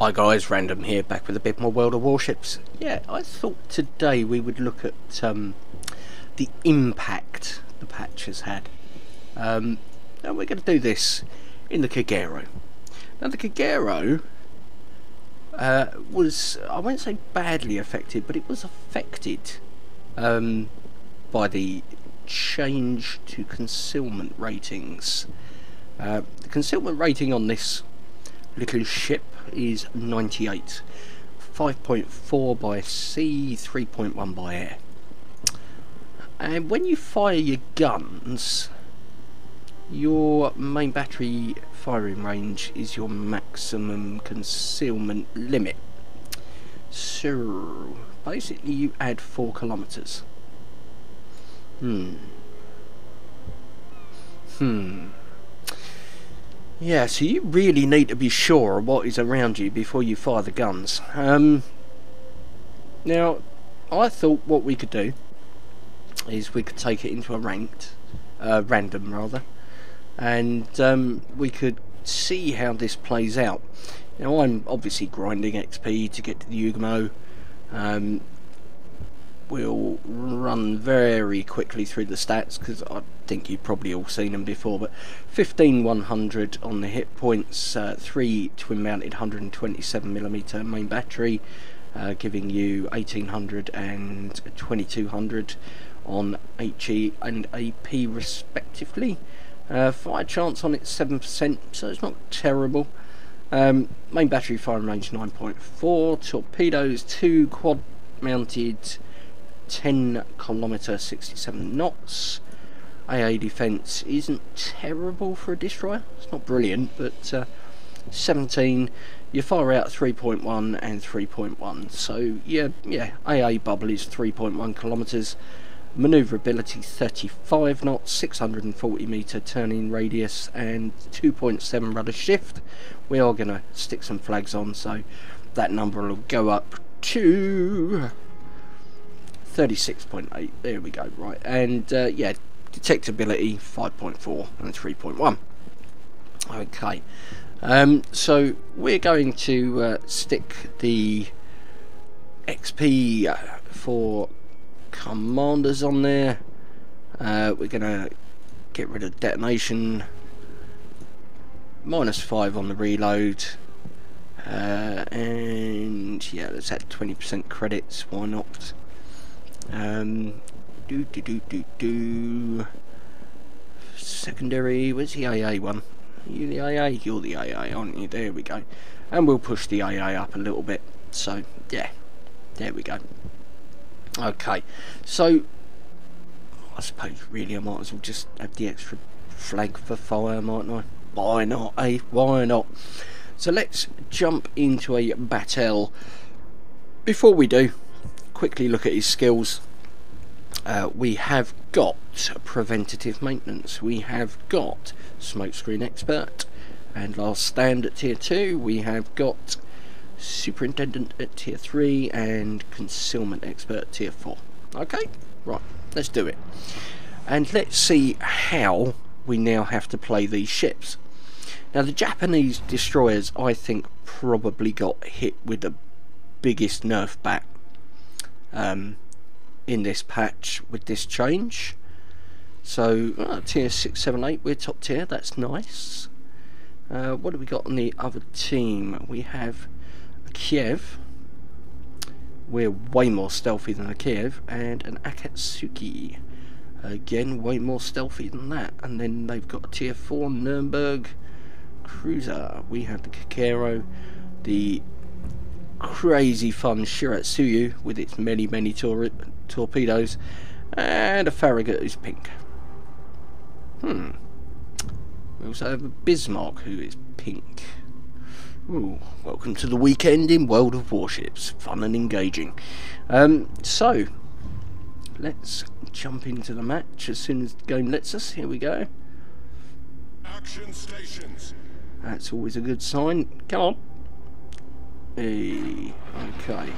Hi guys, Random here, back with a bit more World of Warships. Yeah, I thought today we would look at um, the impact the patch has had. Um, and we're going to do this in the Kagero. Now the Kagero uh, was, I won't say badly affected, but it was affected um, by the change to concealment ratings. Uh, the concealment rating on this little ship is 98. 5.4 by sea, 3.1 by air. And when you fire your guns, your main battery firing range is your maximum concealment limit. So, basically you add 4 kilometres. Hmm. Hmm. Yeah, so you really need to be sure what is around you before you fire the guns. Um, now, I thought what we could do is we could take it into a ranked, uh, random rather, and um, we could see how this plays out. Now, I'm obviously grinding XP to get to the Yugumo. Um, we'll run very quickly through the stats because I think you've probably all seen them before but 15100 on the hit points uh, 3 twin mounted 127mm main battery uh, giving you 1800 and 2200 on HE and AP respectively. Uh, fire chance on it 7% so it's not terrible. Um, main battery firing range 9.4 torpedoes 2 quad mounted 10 kilometer 67 knots AA defense isn't terrible for a destroyer it's not brilliant but uh, 17 you fire out 3.1 and 3.1 so yeah yeah AA bubble is 3.1 kilometers maneuverability 35 knots 640 meter turning radius and 2.7 rudder shift. We are gonna stick some flags on so that number will go up to 36.8 there we go right. And uh, yeah detectability 5.4 and 3.1 okay um, so we're going to uh, stick the XP uh, for commanders on there. Uh, we're gonna get rid of detonation. Minus 5 on the reload. Uh, and yeah let's add 20% credits. Why not? Um, do do do do do. Secondary. Where's the AA one? Are you the AA? You're the AA, aren't you? There we go. And we'll push the AA up a little bit. So yeah, there we go. Okay, so I suppose really I might as well just have the extra flag for fire, mightn't I? Why not, eh? Why not? So let's jump into a battle. Before we do, quickly look at his skills. Uh, we have got preventative maintenance, we have got smokescreen expert, and last stand at tier 2 we have got superintendent at tier 3 and concealment expert tier 4. Okay, right, let's do it. And let's see how we now have to play these ships. Now the Japanese destroyers I think probably got hit with the biggest nerf back um, in this patch with this change. So uh, tier 678, we're top tier, that's nice. Uh, what do we got on the other team? We have a Kiev. We're way more stealthy than a Kiev. And an Akatsuki. Again, way more stealthy than that. And then they've got a tier 4 Nuremberg cruiser. We have the Kagero, the crazy fun Shiratsuyu with its many, many tor torpedoes, and a Farragut who's pink. Hmm. We also have a Bismarck who is pink. Ooh, welcome to the weekend in World of Warships. Fun and engaging. Um, so, let's jump into the match as soon as the game lets us. Here we go. Action stations. That's always a good sign. Come on. Hey, okay.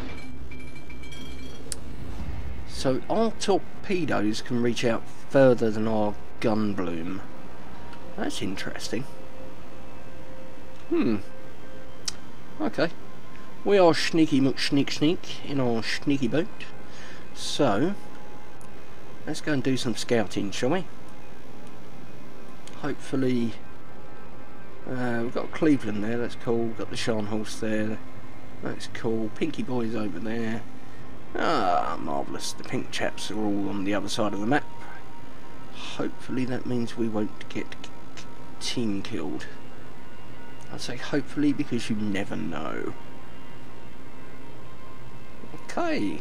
So our torpedoes can reach out further than our gun bloom. That's interesting. Hmm. Okay. We are sneaky much sneak sneak in our sneaky boat. So, let's go and do some scouting, shall we? Hopefully, uh, we've got Cleveland there, that's cool. We've got the Scharnhorst there, that's cool. Pinky Boy's over there. Ah, marvellous. The pink chaps are all on the other side of the map. Hopefully that means we won't get team killed. I say hopefully because you never know. Okay.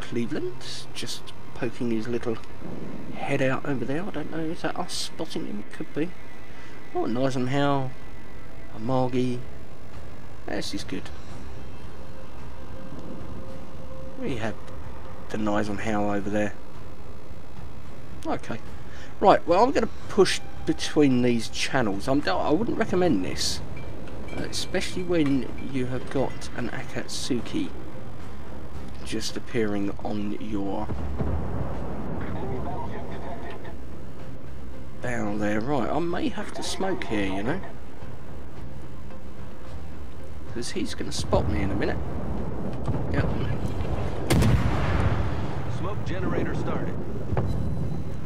Cleveland just poking his little head out over there. I don't know, is that us spotting him? It could be. Oh, Eisenhower, a Margie. This is good. We have the Eisenhower over there. Okay. Right, well I'm going to push between these channels. I'm, I wouldn't recommend this. Uh, especially when you have got an Akatsuki just appearing on your bow there. Right, I may have to smoke here, you know. Because he's going to spot me in a minute. Yep. Generator started.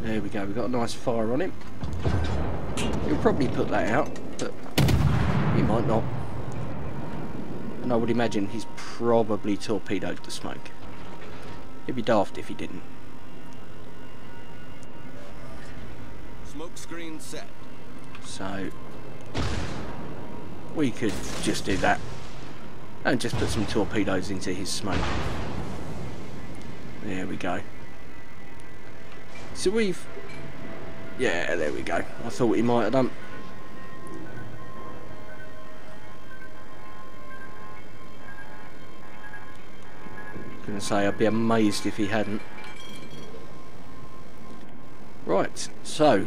There we go, we've got a nice fire on him. He'll probably put that out, but he might not. And I would imagine he's probably torpedoed the smoke. He'd be daft if he didn't. Smoke screen set. So, we could just do that. And just put some torpedoes into his smoke. There we go. So we've... Yeah, there we go. I thought he might have done. Gonna say I'd be amazed if he hadn't. Right, so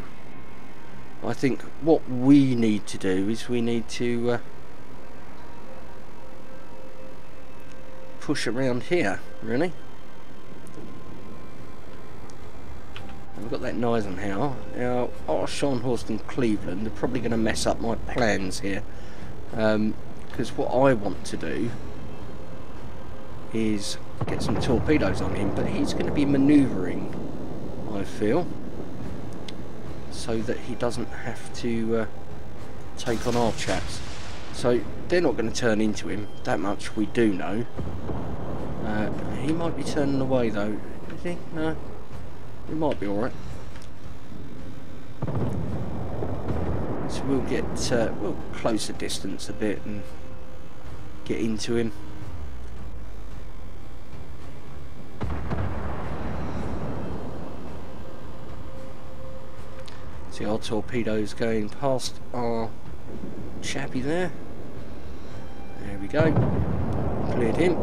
I think what we need to do is we need to uh, push around here, really. That Eisenhower. Now, our Scharnhorst and Cleveland are probably going to mess up my plans here. Because um, what I want to do is get some torpedoes on him, but he's going to be manoeuvring, I feel, so that he doesn't have to uh, take on our chaps. So they're not going to turn into him, that much we do know. Uh, he might be turning away though, is he? No? He might be alright. So we'll get, uh, we'll close the distance a bit and get into him. See our torpedoes going past our chappy there. There we go. Cleared him.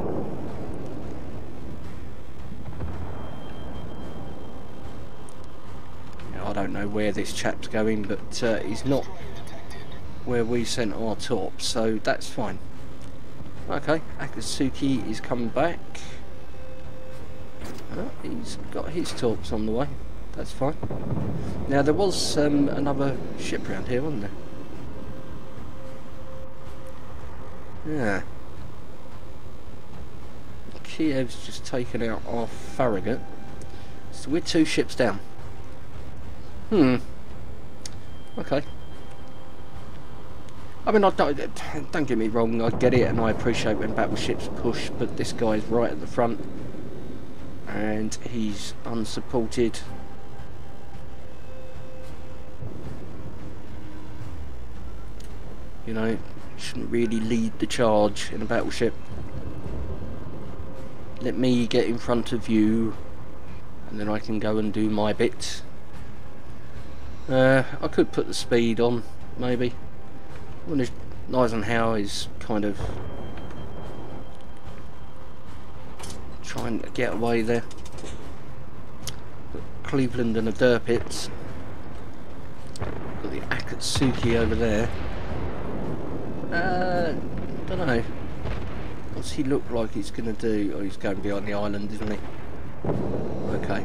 I don't know where this chap's going, but uh, he's not where we sent our torps, so that's fine. Okay, Akatsuki is coming back. Oh, he's got his torps on the way that's fine. Now there was um, another ship around here, wasn't there? Yeah. Kiev's just taken out our Farragut. So we're two ships down. Hmm. Okay. I mean, I don't, don't get me wrong, I get it and I appreciate when battleships push, but this guy's right at the front and he's unsupported You know, shouldn't really lead the charge in a battleship. Let me get in front of you, and then I can go and do my bit. Uh, I could put the speed on, maybe. When Eisenhower is kind of trying to get away there. But Cleveland and the Derpits. Got the Akatsuki over there. Uh, don't know. What's he look like he's going to do? Oh, he's going behind the island, isn't he? Okay.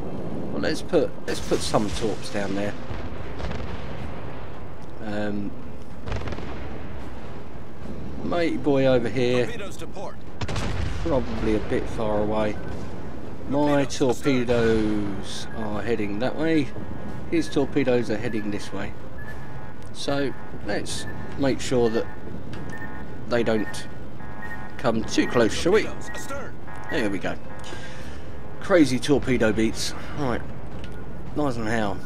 Well, let's put let's put some torps down there. Um, Matey boy over here, Torpedoes to port. probably a bit far away. My torpedoes are heading that way. His torpedoes are heading this way. So let's make sure that they don't come too close, shall we? There we go. Crazy torpedo beats. Right. Eisenhower.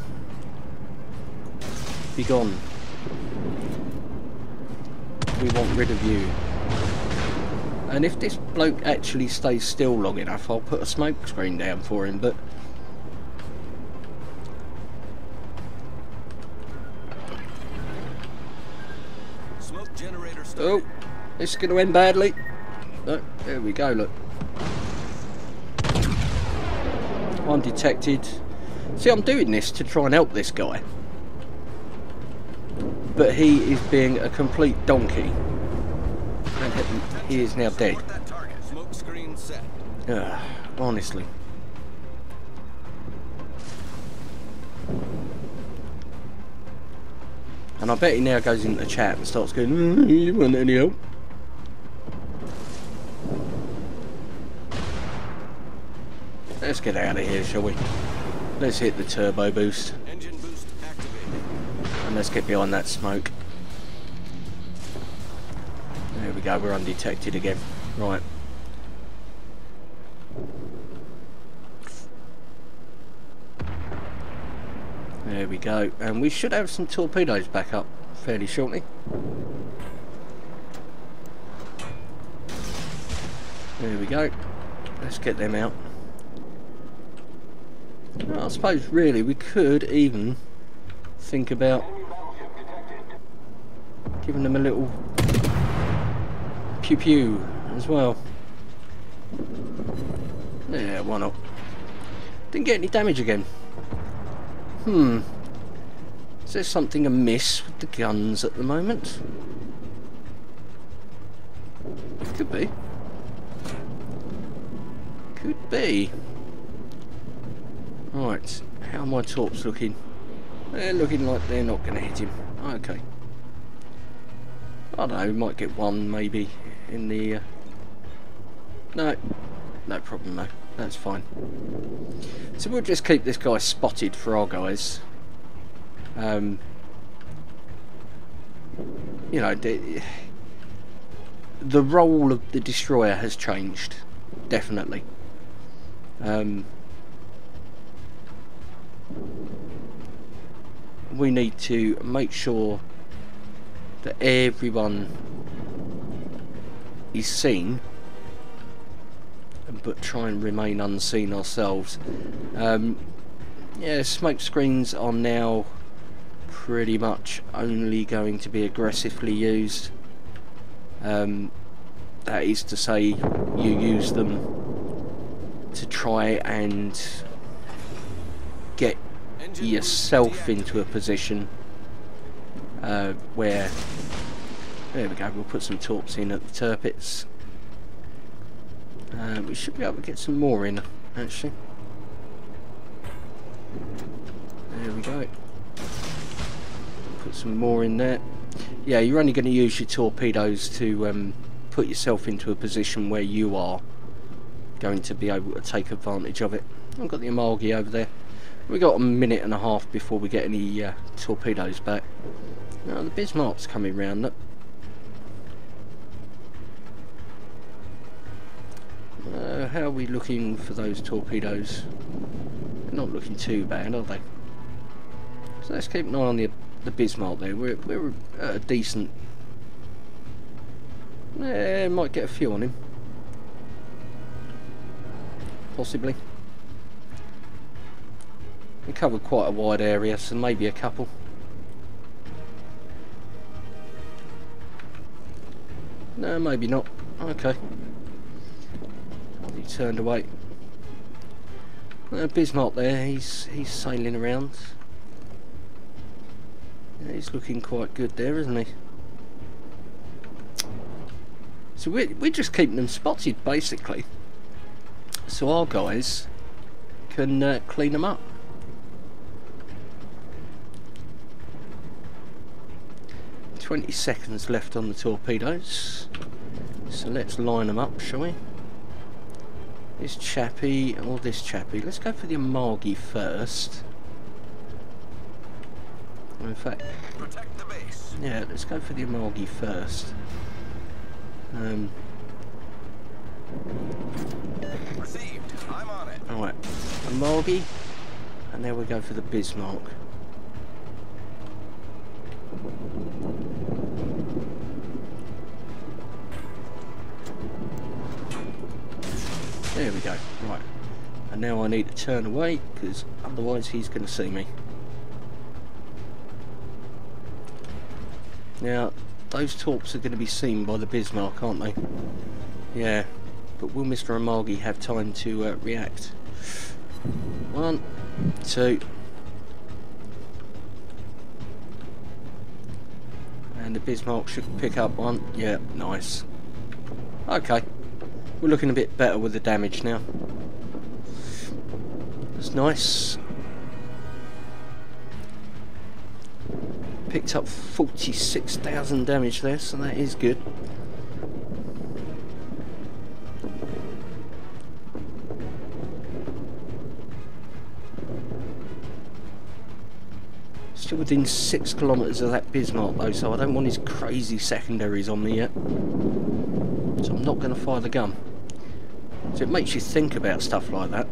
Be gone. We want rid of you. And if this bloke actually stays still long enough, I'll put a smoke screen down for him, but... Smoke generator Oh, this is going to end badly. Oh, there we go, look. Undetected. See, I'm doing this to try and help this guy. But he is being a complete donkey. And he- is now dead. Support that target. Smoke screen set. Ugh, honestly. And I bet he now goes into the chat and starts going, "Mm, you want any help? Let's get out of here, shall we? Let's hit the turbo boost Engine. And let's get behind that smoke. There we go, we're undetected again. Right. There we go, and we should have some torpedoes back up fairly shortly. There we go. Let's get them out. Well, I suppose really we could even think about giving them a little pew pew as well. Yeah, why not? Didn't get any damage again. Hmm. Is there something amiss with the guns at the moment? Could be. Could be. Right, how are my torps looking? They're looking like they're not going to hit him. Okay. I don't know, we might get one maybe in the... Uh... No, no problem though, that's fine. So we'll just keep this guy spotted for our guys. Um, you know, the, the role of the destroyer has changed, definitely. Um, we need to make sure that everyone is seen but try and remain unseen ourselves. Um, yeah smoke screens are now pretty much only going to be aggressively used. Um, that is to say you use them to try and get yourself into a position uh, where there we go we'll put some torps in at the Tirpitz. Uh, we should be able to get some more in actually. There we go. Put some more in there. Yeah you're only going to use your torpedoes to um, put yourself into a position where you are going to be able to take advantage of it. I've got the Amagi over there. We got a minute and a half before we get any uh, torpedoes back. Now the Bismarck's coming round. Look. Uh, how are we looking for those torpedoes? They're not looking too bad, are they? So let's keep an eye on the the Bismarck there. We're we're at a decent. Yeah, might get a few on him. Possibly. We covered quite a wide area, so maybe a couple. No, maybe not. Okay. He turned away. Uh, Bismarck there, he's he's sailing around. Yeah, he's looking quite good there, isn't he? So we're, we're just keeping them spotted, basically. So our guys can uh, clean them up. 20 seconds left on the torpedoes. So let's line them up, shall we? This chappie or this chappie. Let's go for the Amagi first. In fact, Protect the base. yeah, let's go for the Amagi first. Um, Received. I'm on it. Alright, Amagi, and now we go for the Bismarck. There we go, right. And now I need to turn away, because otherwise he's going to see me. Now, those torps are going to be seen by the Bismarck, aren't they? Yeah, but will Mr. Amagi have time to uh, react? One, two. And the Bismarck should pick up one. Yeah, nice. Okay. We're looking a bit better with the damage now. That's nice. Picked up 46,000 damage there, so that is good. Still within six kilometres of that Bismarck though, so I don't want his crazy secondaries on me yet. So I'm not going to fire the gun. So it makes you think about stuff like that.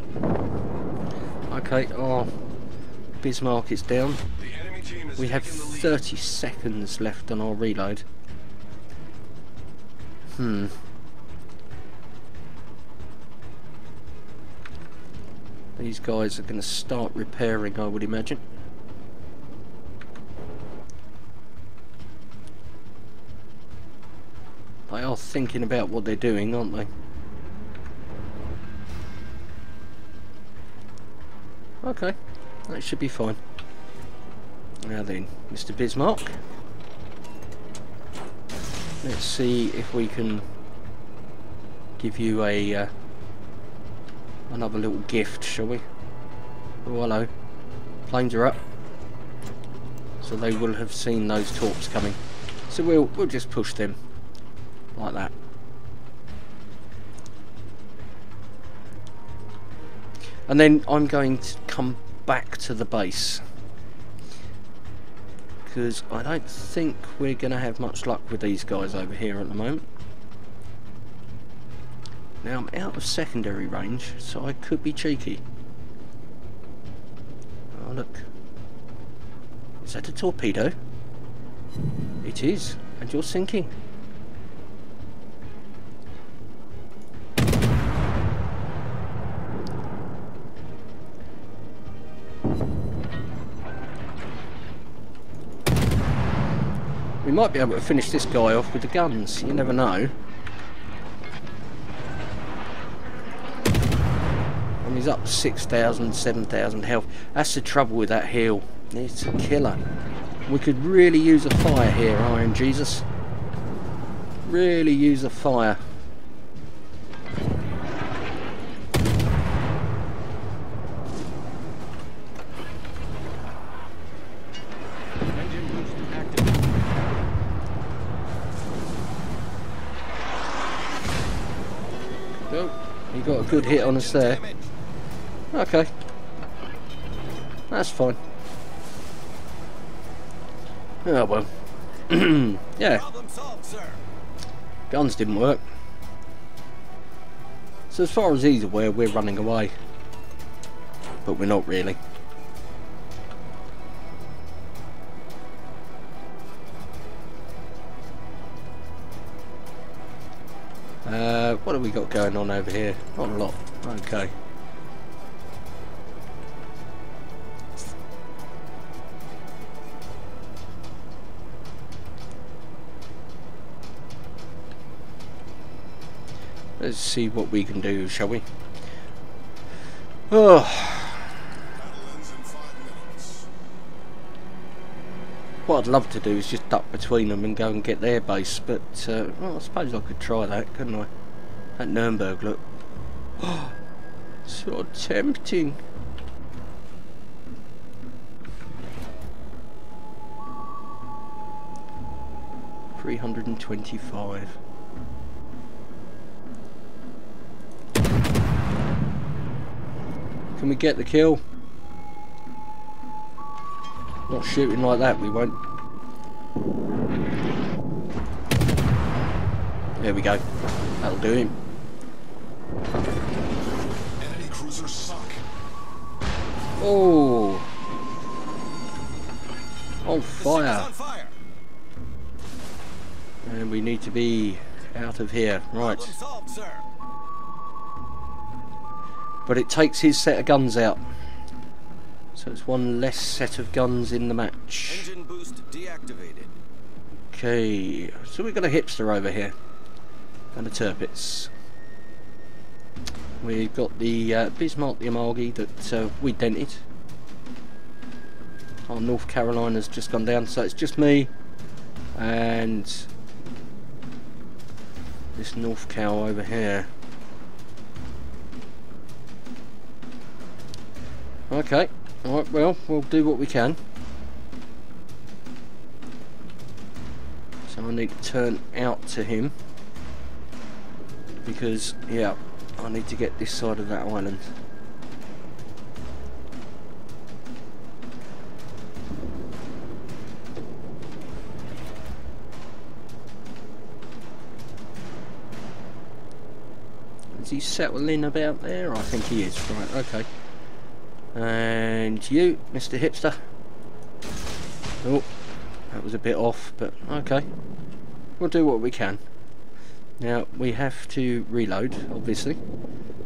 Okay, oh, Bismarck is down. The enemy team is We have taking the lead. 30 seconds left on our reload. Hmm. These guys are going to start repairing, I would imagine. Thinking about what they're doing, aren't they? Okay, that should be fine. Now then, Mr. Bismarck. Let's see if we can give you a uh, another little gift, shall we? Oh, hello. Planes are up. So they will have seen those torps coming. So we'll we'll just push them like that. And then I'm going to come back to the base because I don't think we're going to have much luck with these guys over here at the moment. Now I'm out of secondary range, so I could be cheeky. Oh look. Is that a torpedo? It is, and you're sinking. We might be able to finish this guy off with the guns, you never know. And he's up to 6,000, 7,000 health. That's the trouble with that hill. It's a killer. We could really use a fire here, Iron Jesus. Really use a fire. Good hit on us there. Okay. That's fine. Oh well. yeah, guns didn't work. So as far as he's aware, we're running away. But we're not really. Have we got going on over here? Not a lot. Okay. Let's see what we can do, shall we? Oh, what I'd love to do is just duck between them and go and get their base, but uh, well, I suppose I could try that, couldn't I? At Nuremberg, look. Oh, so tempting. 325. Can we get the kill? Not shooting like that, we won't. There we go. That'll do him. Sunk. Oh! On The ship is fire. fire. And we need to be out of here. Right. Solved. But it takes his set of guns out. So it's one less set of guns in the match. Engine boost deactivated. Okay, so we've got a hipster over here. And a Tirpitz. We've got the uh, Bismarck the Amagi that uh, we dented. Our North Carolina's just gone down, so it's just me and this North Cow over here. Okay, alright, well, we'll do what we can. So I need to turn out to him because yeah I need to get this side of that island. Is he settling about there? I think he is. Right okay. And you Mr Hipster. Oh that was a bit off, but okay. We'll do what we can. Now, we have to reload, obviously,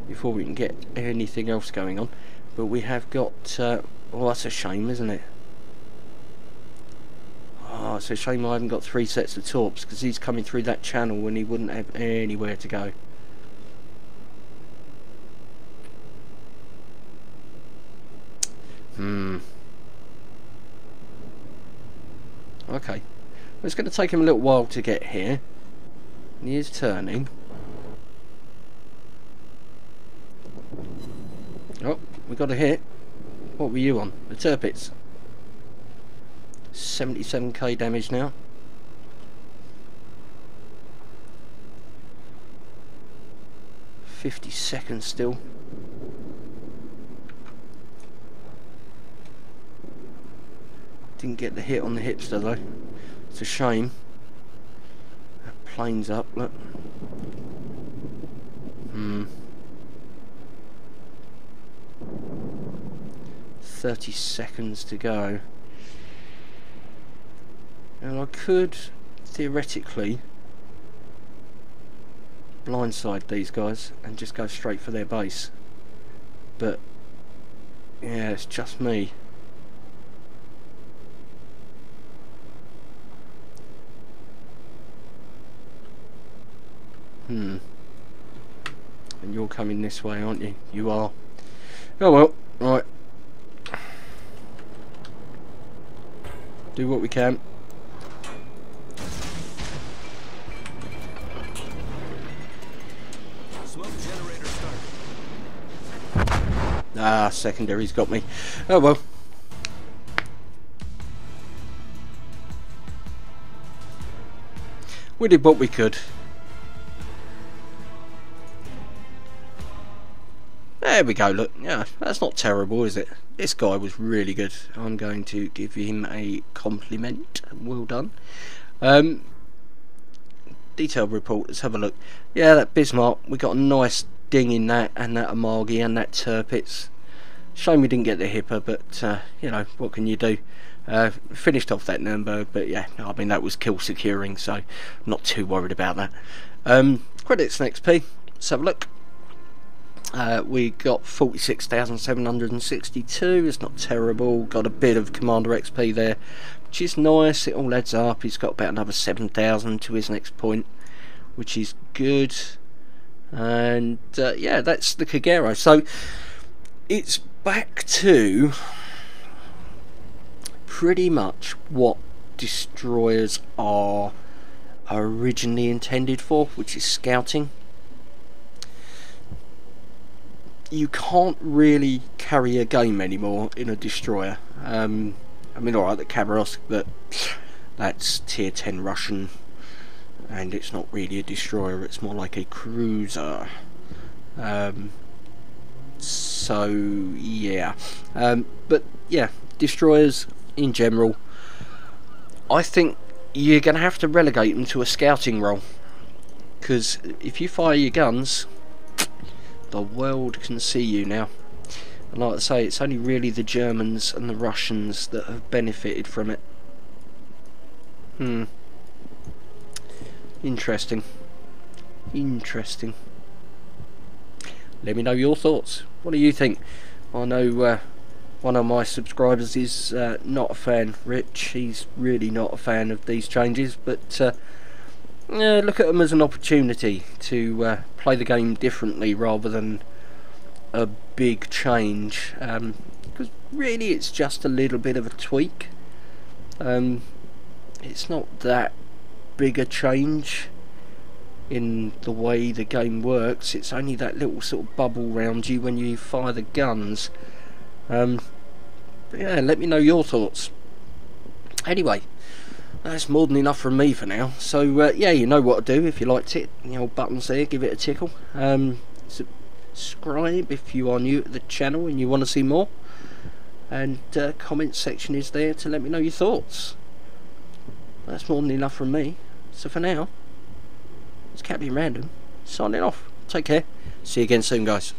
before we can get anything else going on. But we have got... Uh, well, that's a shame, isn't it? Oh, it's a shame I haven't got three sets of torps, because he's coming through that channel and he wouldn't have anywhere to go. Hmm. Okay. It's going to take him a little while to get here. Is turning. Oh, we got a hit. What were you on? The Tirpitz. 77k damage now. Fifty seconds still. Didn't get the hit on the hipster though. It's a shame. Plane's up, look. Hmm. 30 seconds to go. And I could, theoretically, blindside these guys and just go straight for their base. But, yeah, it's just me. Hmm. And you're coming this way, aren't you? You are. Oh well, right. Do what we can. Smoke generator started. Ah, secondary's got me. Oh well. We did what we could. There we go, look. Yeah, that's not terrible, is it? This guy was really good. I'm going to give him a compliment. Well done. Um, detailed report, let's have a look. Yeah, that Bismarck, we got a nice ding in that, and that Amagi, and that Tirpitz. Shame we didn't get the Hipper, but, uh, you know, what can you do? Uh, finished off that Nuremberg, but yeah, I mean, that was kill securing, so not too worried about that. Um, credits and XP, let's have a look. Uh, we got 46,762, it's not terrible, got a bit of Commander XP there, which is nice, it all adds up, he's got about another 7,000 to his next point, which is good, and uh, yeah, that's the Kagero, so it's back to pretty much what destroyers are originally intended for, which is scouting you can't really carry a game anymore in a destroyer. Um, I mean, alright, the Khabarovsk, but that's tier 10 Russian and it's not really a destroyer it's more like a cruiser um, so yeah um, but yeah destroyers in general I think you're going to have to relegate them to a scouting role because if you fire your guns the world can see you now. And like I say it's only really the Germans and the Russians that have benefited from it. Hmm. Interesting. Interesting. Let me know your thoughts. What do you think? I know uh, one of my subscribers is uh, not a fan Rich. He's really not a fan of these changes but uh, yeah, look at them as an opportunity to uh, play the game differently rather than a big change um, because really it's just a little bit of a tweak. Um, it's not that big a change in the way the game works. It's only that little sort of bubble around you when you fire the guns. Um, yeah let me know your thoughts. Anyway that's more than enough from me for now. So uh, yeah you know what to do if you liked it. The old buttons there give it a tickle. Um, subscribe if you are new to the channel and you want to see more. And uh, comment section is there to let me know your thoughts. That's more than enough from me. So for now it's Captain Random signing off. Take care. See you again soon guys